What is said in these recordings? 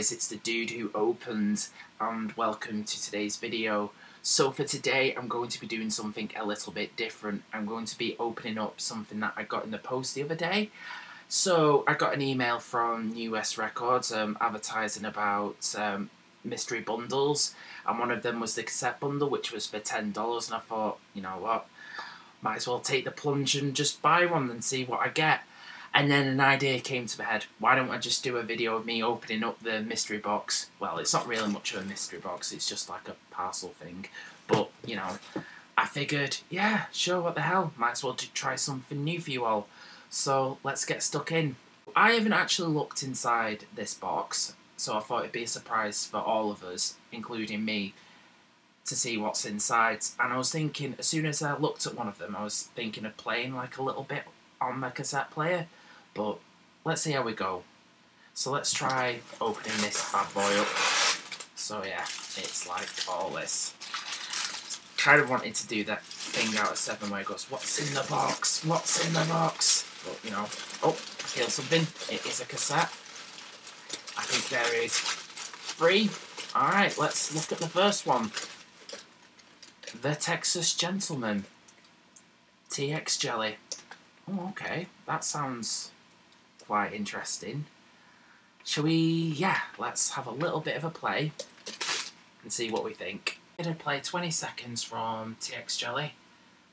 It's the dude who opened and welcome to today's video. So for today I'm going to be doing something a little bit different. I'm going to be opening up something that I got in the post the other day. So I got an email from New West Records um, advertising about um, mystery bundles and one of them was the cassette bundle which was for $10 and I thought, you know what, might as well take the plunge and just buy one and see what I get. And then an idea came to my head. Why don't I just do a video of me opening up the mystery box? Well, it's not really much of a mystery box. It's just like a parcel thing. But, you know, I figured, yeah, sure, what the hell. Might as well try something new for you all. So, let's get stuck in. I haven't actually looked inside this box. So I thought it'd be a surprise for all of us, including me, to see what's inside. And I was thinking, as soon as I looked at one of them, I was thinking of playing like a little bit on my cassette player. But let's see how we go. So let's try opening this bad boy up. So yeah, it's like all this. Kind of wanted to do that thing out of Seven where it goes, what's in the box? What's in the box? But, you know, oh, I feel something. It is a cassette. I think there is three. Alright, let's look at the first one. The Texas Gentleman. TX Jelly. Oh, okay. That sounds quite interesting. Shall we, yeah, let's have a little bit of a play and see what we think. I'm going to play 20 seconds from TX Jelly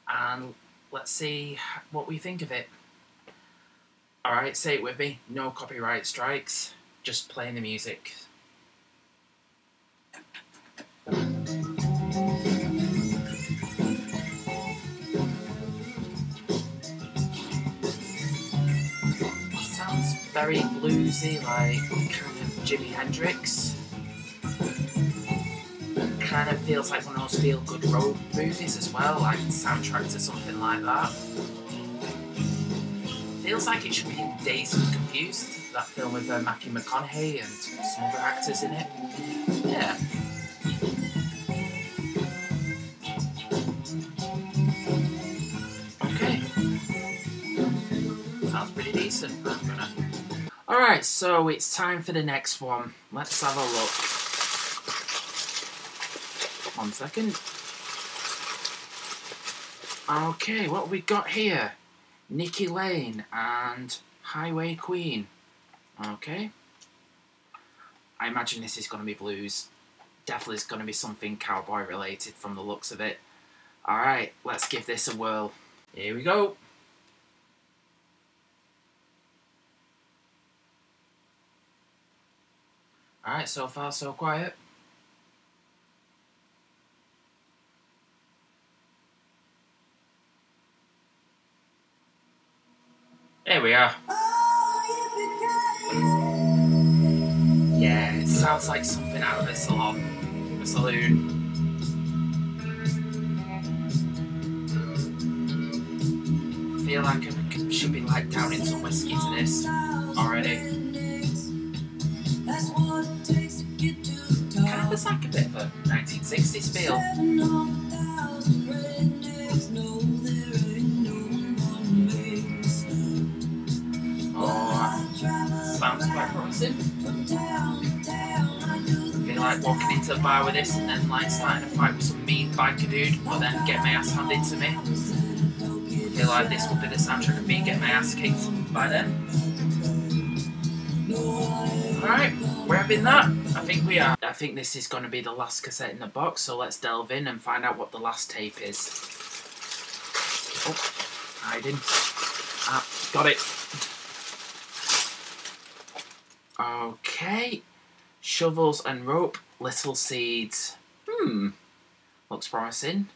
and let's see what we think of it. Alright, say it with me. No copyright strikes. Just playing the music. Very bluesy, like kind of Jimi Hendrix. Kind of feels like one of those feel good road movies as well, like soundtrack to something like that. Feels like it should be in Dazed and Confused, that film with uh, Matthew McConaughey and some other actors in it. Yeah. Okay. Sounds pretty decent. I'm gonna Alright, so it's time for the next one. Let's have a look. One second. Okay, what we got here? Nikki Lane and Highway Queen. Okay. I imagine this is going to be blues. Definitely is going to be something cowboy related from the looks of it. Alright, let's give this a whirl. Here we go. Alright, so far so quiet. There we are. Yeah, it sounds like something out of a a saloon. I feel like I should be like down in some whiskey to this already. Like a bit of a 1960s feel. Oh, sounds quite promising. Feel like walking into a bar with this and then like starting to fight with some mean biker dude, but then get my ass handed to me. Feel like this will be the soundtrack of me getting my ass kicked by then. Alright, we're having that. I think we are. I think this is going to be the last cassette in the box, so let's delve in and find out what the last tape is. Oh, hiding. Ah, got it. Okay. Shovels and rope, little seeds. Hmm. Looks promising.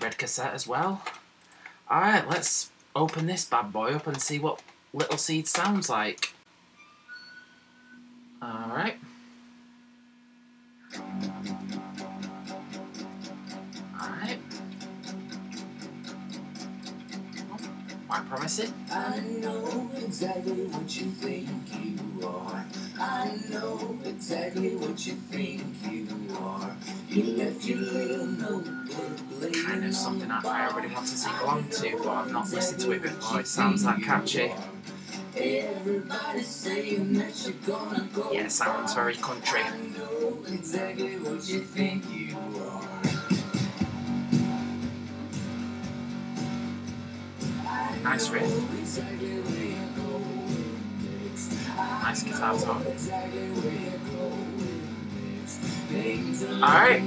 Red cassette as well. Alright, let's open this bad boy up and see what little seed sounds like. Alright. I promise it. I know exactly what you think you are. I know exactly what you think you are. You left your little notebook Kind of something I, I already want to sing along to, but I've not listened to it before. It sounds that catchy. Everybody's saying that you're gonna go. Yeah, sounds very country. I know exactly what you think you are. Nice riff. Nice guitar tone. Alright,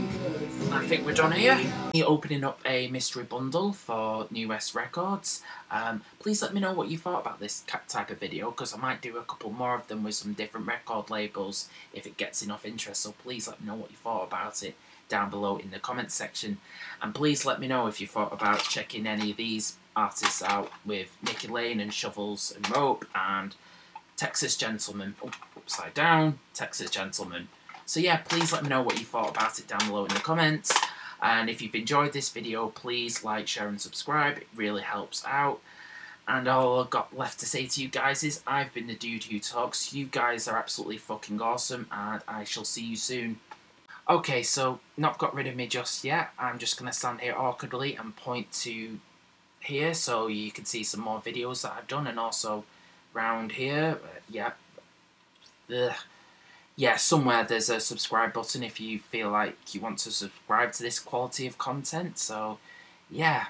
I think we're done here. Opening up a mystery bundle for New West Records. Um, please let me know what you thought about this type of video because I might do a couple more of them with some different record labels if it gets enough interest. So please let me know what you thought about it down below in the comments section. And please let me know if you thought about checking any of these artists out with Nikki Lane and Shovels and Rope and Texas Gentleman. Oh, upside down, Texas Gentleman. So yeah, please let me know what you thought about it down below in the comments. And if you've enjoyed this video, please like, share and subscribe. It really helps out. And all I've got left to say to you guys is I've been the dude who talks. You guys are absolutely fucking awesome and I shall see you soon. Okay, so not got rid of me just yet. I'm just going to stand here awkwardly and point to here so you can see some more videos that I've done and also round here. Uh, yeah. Yeah, somewhere there's a subscribe button if you feel like you want to subscribe to this quality of content. So, yeah.